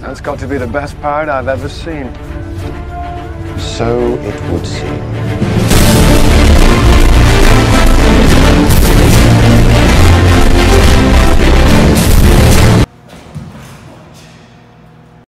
That's got to be the best part I've ever seen. So it would seem.